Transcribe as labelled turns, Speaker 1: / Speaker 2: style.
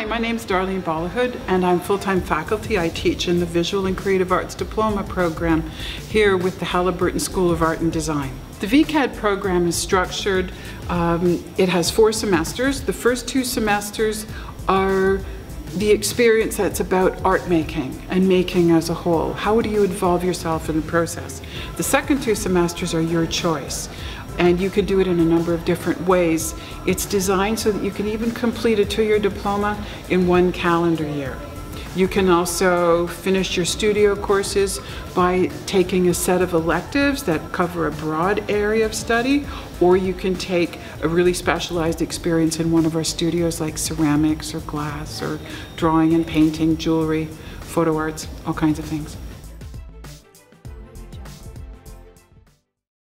Speaker 1: Hi, my name is Darlene Bollyhood and I'm full-time faculty. I teach in the Visual and Creative Arts Diploma program here with the Haliburton School of Art and Design. The VCAD program is structured, um, it has four semesters. The first two semesters are the experience that's about art making and making as a whole. How do you involve yourself in the process? The second two semesters are your choice and you can do it in a number of different ways. It's designed so that you can even complete a two-year diploma in one calendar year. You can also finish your studio courses by taking a set of electives that cover a broad area of study, or you can take a really specialized experience in one of our studios like ceramics or glass or drawing and painting, jewelry, photo arts, all kinds of things.